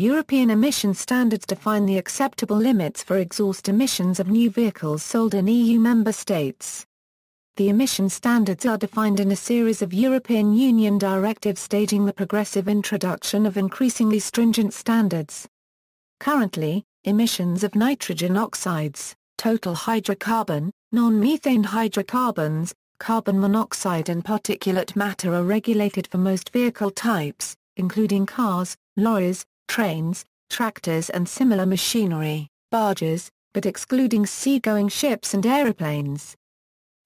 European emission standards define the acceptable limits for exhaust emissions of new vehicles sold in EU member states. The emission standards are defined in a series of European Union directives staging the progressive introduction of increasingly stringent standards. Currently, emissions of nitrogen oxides, total hydrocarbon, non-methane hydrocarbons, carbon monoxide and particulate matter are regulated for most vehicle types, including cars, lorries, trains, tractors and similar machinery, barges, but excluding seagoing ships and aeroplanes.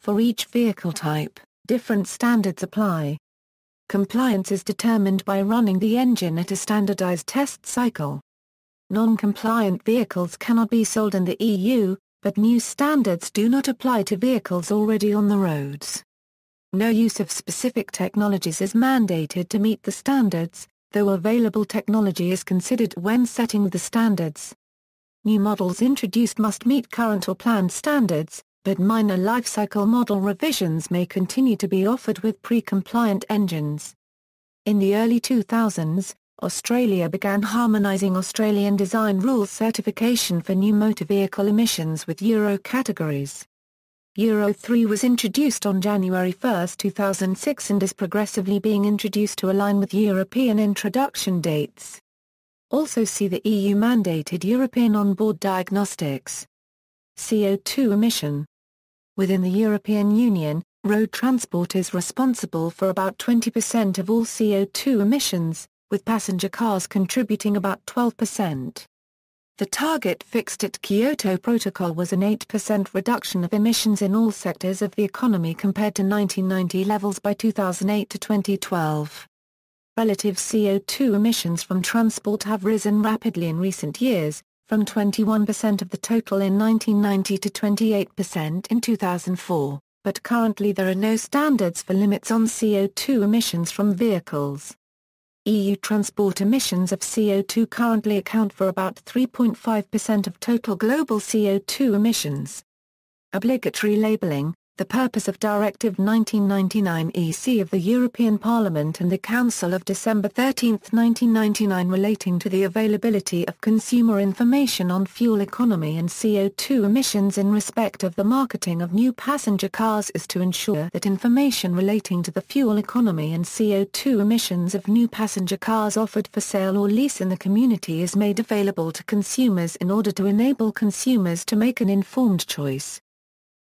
For each vehicle type, different standards apply. Compliance is determined by running the engine at a standardized test cycle. Non-compliant vehicles cannot be sold in the EU, but new standards do not apply to vehicles already on the roads. No use of specific technologies is mandated to meet the standards, though available technology is considered when setting the standards. New models introduced must meet current or planned standards, but minor lifecycle model revisions may continue to be offered with pre-compliant engines. In the early 2000s, Australia began harmonising Australian design rules certification for new motor vehicle emissions with Euro categories. Euro 3 was introduced on January 1, 2006 and is progressively being introduced to align with European introduction dates. Also see the EU-mandated European onboard diagnostics. CO2 emission Within the European Union, road transport is responsible for about 20% of all CO2 emissions, with passenger cars contributing about 12%. The target fixed at Kyoto Protocol was an 8% reduction of emissions in all sectors of the economy compared to 1990 levels by 2008 to 2012. Relative CO2 emissions from transport have risen rapidly in recent years, from 21% of the total in 1990 to 28% in 2004, but currently there are no standards for limits on CO2 emissions from vehicles. EU transport emissions of CO2 currently account for about 3.5% of total global CO2 emissions. Obligatory labeling, the purpose of Directive 1999-EC of the European Parliament and the Council of December 13, 1999 relating to the availability of consumer information on fuel economy and CO2 emissions in respect of the marketing of new passenger cars is to ensure that information relating to the fuel economy and CO2 emissions of new passenger cars offered for sale or lease in the community is made available to consumers in order to enable consumers to make an informed choice.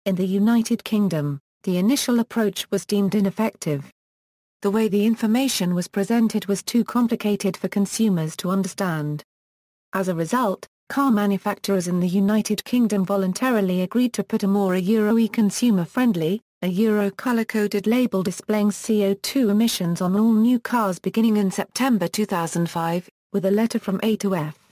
In the United Kingdom, the initial approach was deemed ineffective. The way the information was presented was too complicated for consumers to understand. As a result, car manufacturers in the United Kingdom voluntarily agreed to put a more Euro-E consumer-friendly, a Euro color-coded label displaying CO2 emissions on all new cars beginning in September 2005, with a letter from A to F.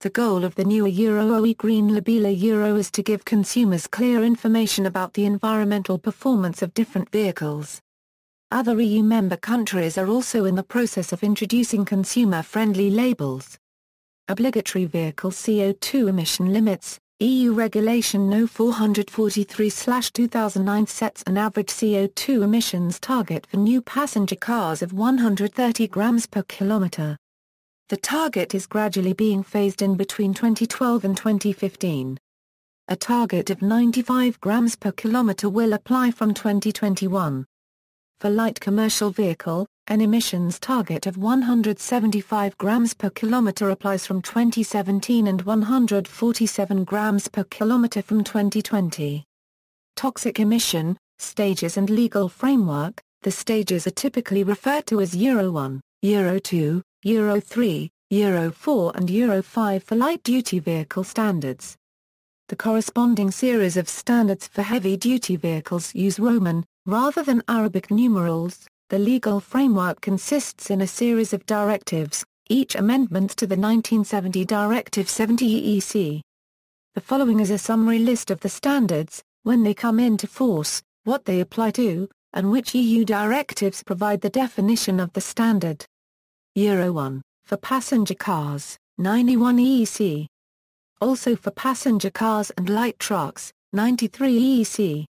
The goal of the newer Euro Green Label Euro is to give consumers clear information about the environmental performance of different vehicles. Other EU member countries are also in the process of introducing consumer-friendly labels. Obligatory vehicle CO2 emission limits, EU Regulation No 443-2009 sets an average CO2 emissions target for new passenger cars of 130 grams per kilometre. The target is gradually being phased in between 2012 and 2015. A target of 95 grams per kilometer will apply from 2021. For light commercial vehicle, an emissions target of 175 grams per kilometer applies from 2017 and 147 grams per kilometer from 2020. Toxic emission, stages and legal framework, the stages are typically referred to as Euro 1, Euro 2, Euro 3, Euro 4 and Euro 5 for light-duty vehicle standards. The corresponding series of standards for heavy-duty vehicles use Roman, rather than Arabic numerals. The legal framework consists in a series of directives, each amendments to the 1970 Directive 70 EEC. The following is a summary list of the standards, when they come into force, what they apply to, and which EU directives provide the definition of the standard. Euro 1, for passenger cars, 91 EEC. Also for passenger cars and light trucks, 93 EEC.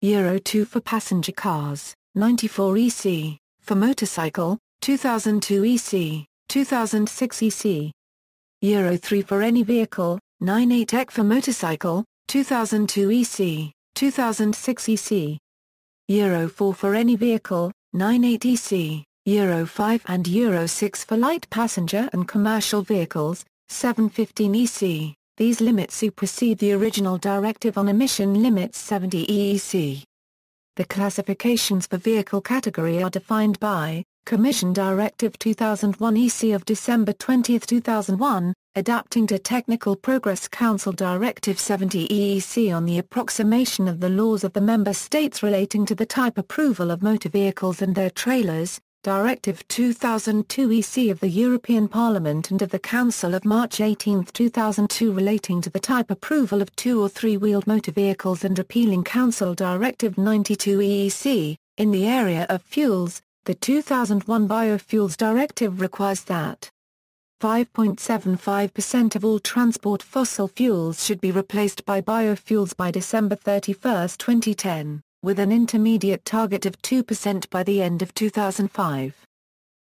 Euro 2 for passenger cars, 94 EC, for motorcycle, 2002 EC, 2006 EC, Euro 3 for any vehicle, 98 EC for motorcycle, 2002 EC, 2006 EC. Euro 4 for any vehicle, 98 EC, Euro 5 and Euro 6 for light passenger and commercial vehicles, 715 EC. These limits supersede the original Directive on Emission Limits 70 EEC. The classifications for vehicle category are defined by Commission Directive 2001 EC of December 20, 2001, adapting to Technical Progress Council Directive 70 EEC on the approximation of the laws of the member states relating to the type approval of motor vehicles and their trailers, Directive 2002 EC of the European Parliament and of the Council of March 18, 2002 relating to the type approval of two- or three-wheeled motor vehicles and repealing Council Directive 92 EEC. In the area of fuels, the 2001 Biofuels Directive requires that 5.75% of all transport fossil fuels should be replaced by biofuels by December 31, 2010 with an intermediate target of 2% by the end of 2005.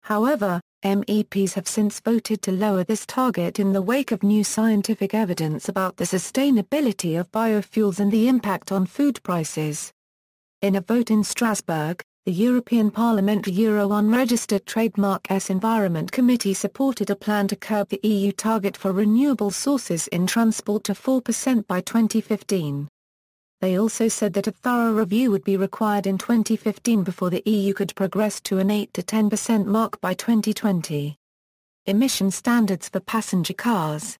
However, MEPs have since voted to lower this target in the wake of new scientific evidence about the sustainability of biofuels and the impact on food prices. In a vote in Strasbourg, the European Parliament Euro Unregistered Trademark S Environment Committee supported a plan to curb the EU target for renewable sources in transport to 4% by 2015. They also said that a thorough review would be required in 2015 before the EU could progress to an 8 to 10% mark by 2020. Emission standards for passenger cars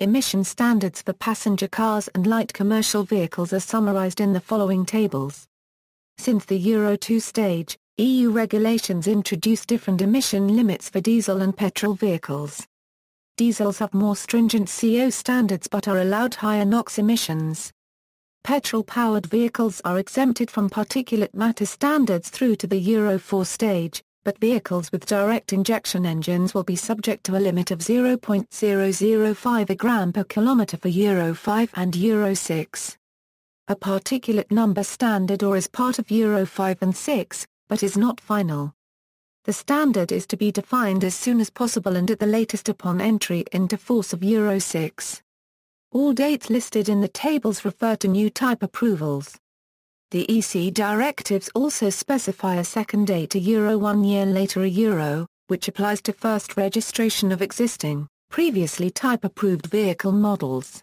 Emission standards for passenger cars and light commercial vehicles are summarized in the following tables. Since the Euro 2 stage, EU regulations introduce different emission limits for diesel and petrol vehicles. Diesels have more stringent CO standards but are allowed higher NOx emissions. Petrol-powered vehicles are exempted from particulate matter standards through to the Euro 4 stage, but vehicles with direct injection engines will be subject to a limit of 0.005 a gram per kilometer for Euro 5 and Euro 6. A particulate number standard or is part of Euro 5 and 6, but is not final. The standard is to be defined as soon as possible and at the latest upon entry into force of Euro 6. All dates listed in the tables refer to new type approvals. The EC directives also specify a second date a euro one year later a euro, which applies to first registration of existing, previously type-approved vehicle models.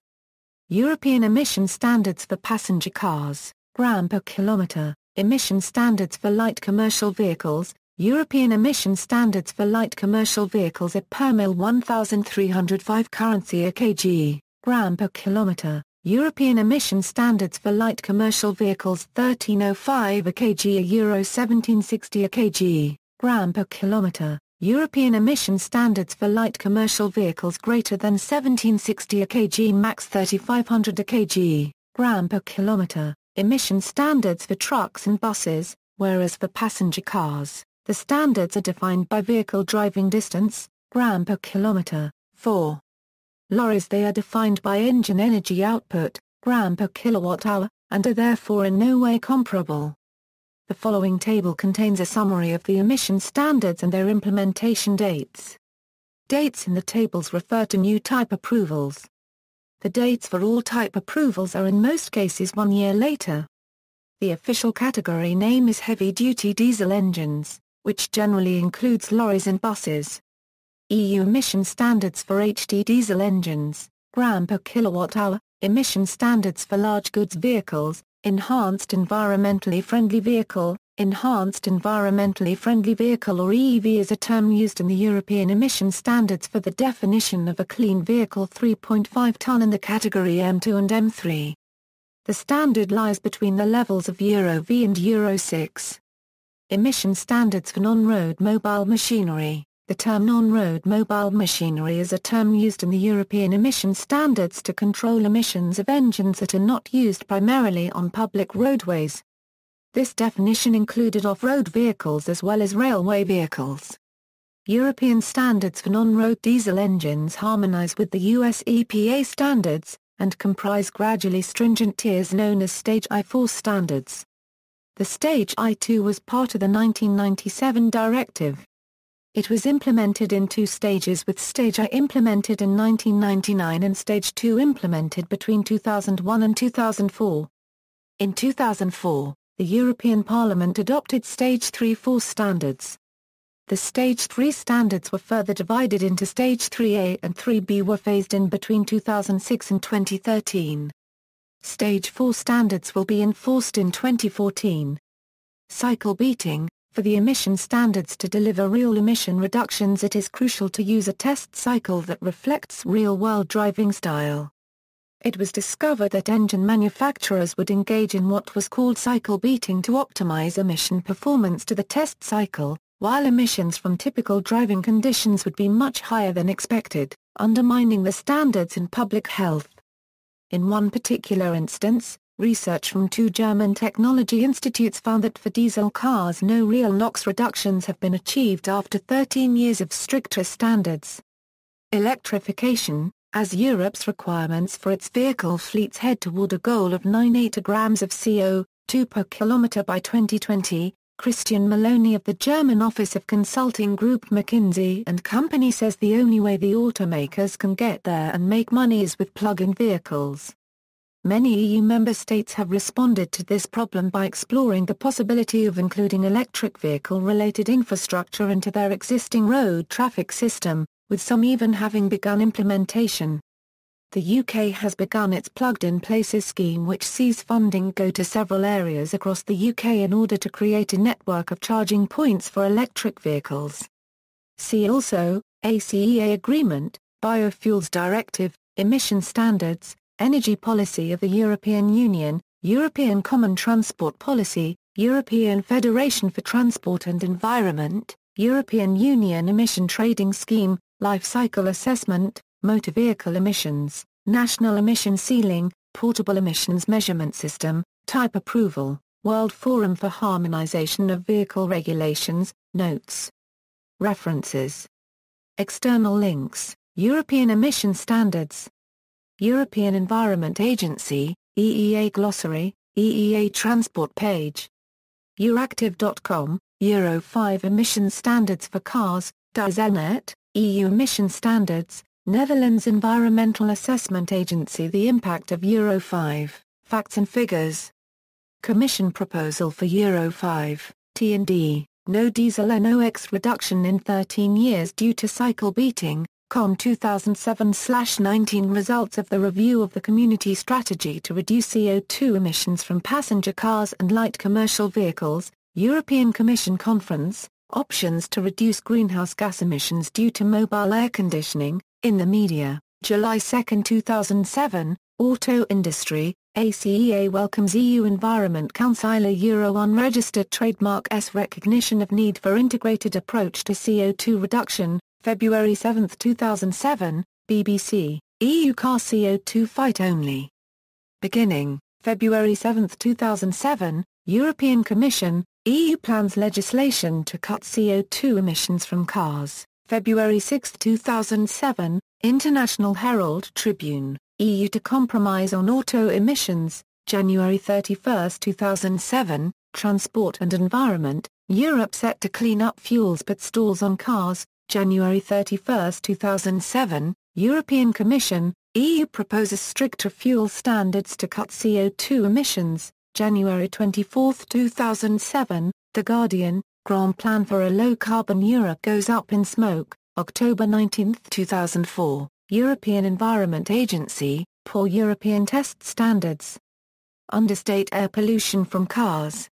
European emission standards for passenger cars, gram per kilometer, emission standards for light commercial vehicles, European emission standards for light commercial vehicles are per mil 1305 currency a kg gram per kilometer. European emission standards for light commercial vehicles 1305 a kg a Euro 1760 a kg, gram per kilometer. European emission standards for light commercial vehicles greater than 1760 a kg max 3500 a kg, gram per kilometer. Emission standards for trucks and buses, whereas for passenger cars, the standards are defined by vehicle driving distance, gram per kilometer. 4 lorries they are defined by engine energy output, gram per kilowatt-hour, and are therefore in no way comparable. The following table contains a summary of the emission standards and their implementation dates. Dates in the tables refer to new type approvals. The dates for all type approvals are in most cases one year later. The official category name is heavy-duty diesel engines, which generally includes lorries and buses. EU emission standards for HD diesel engines, gram per kilowatt-hour, emission standards for large goods vehicles, enhanced environmentally friendly vehicle, enhanced environmentally friendly vehicle or EEV is a term used in the European emission standards for the definition of a clean vehicle 3.5 ton in the category M2 and M3. The standard lies between the levels of Euro V and Euro 6. Emission standards for non-road mobile machinery the term non-road mobile machinery is a term used in the European emission standards to control emissions of engines that are not used primarily on public roadways. This definition included off-road vehicles as well as railway vehicles. European standards for non-road diesel engines harmonize with the US EPA standards, and comprise gradually stringent tiers known as Stage I4 standards. The Stage I2 was part of the 1997 directive. It was implemented in two stages with Stage I implemented in 1999 and Stage II implemented between 2001 and 2004. In 2004, the European Parliament adopted Stage 3-4 standards. The Stage 3 standards were further divided into Stage 3A and 3B were phased in between 2006 and 2013. Stage 4 standards will be enforced in 2014. Cycle beating For the emission standards to deliver real emission reductions it is crucial to use a test cycle that reflects real-world driving style. It was discovered that engine manufacturers would engage in what was called cycle beating to optimize emission performance to the test cycle, while emissions from typical driving conditions would be much higher than expected, undermining the standards in public health. In one particular instance, research from two German technology institutes found that for diesel cars no real NOx reductions have been achieved after 13 years of stricter standards. Electrification, as Europe's requirements for its vehicle fleets head toward a goal of 98 grams of CO2 per kilometre by 2020, Christian Malorny of the German office of consulting group McKinsey and Company says the only way the automakers can get there and make money is with plug-in vehicles. Many EU member states have responded to this problem by exploring the possibility of including electric vehicle-related infrastructure into their existing road traffic system, with some even having begun implementation. The UK has begun its Plugged-in Places scheme which sees funding go to several areas across the UK in order to create a network of charging points for electric vehicles. See also, ACEA Agreement, Biofuels Directive, Emission Standards, Energy Policy of the European Union, European Common Transport Policy, European Federation for Transport and Environment, European Union Emission Trading Scheme, Life Cycle Assessment, motor vehicle emissions, national emission ceiling, portable emissions measurement system, type approval, World Forum for Harmonization of Vehicle Regulations, notes. References. External links, European Emission Standards. European Environment Agency, EEA Glossary, EEA Transport page. Euractiv.com, Euro 5 Emission Standards for Cars, DieselNet, EU Emission Standards, Netherlands Environmental Assessment Agency The impact of Euro 5, facts and figures. Commission proposal for Euro 5, T&D, no diesel NOx reduction in 13 years due to cycle beating, COM 2007-19 Results of the review of the community strategy to reduce CO2 emissions from passenger cars and light commercial vehicles, European Commission Conference, Options to reduce greenhouse gas emissions due to mobile air conditioning, in the media, July 2, 2007, Auto Industry, ACEA welcomes EU Environment Council Euro unregistered trademark S recognition of need for integrated approach to CO2 reduction, February 7, 2007, BBC, EU car CO2 fight only. Beginning, February 7, 2007, European Commission, EU plans legislation to cut CO2 emissions from cars. February 6, 2007, International Herald Tribune, EU to compromise on auto emissions, January 31, 2007, Transport and Environment, Europe set to clean up fuels but stalls on cars, January 31, 2007, European Commission, EU proposes stricter fuel standards to cut CO2 emissions, January 24, 2007, The Guardian, Grand Plan for a Low-Carbon Europe goes up in smoke, October 19, 2004, European Environment Agency, poor European test standards. Understate air pollution from cars,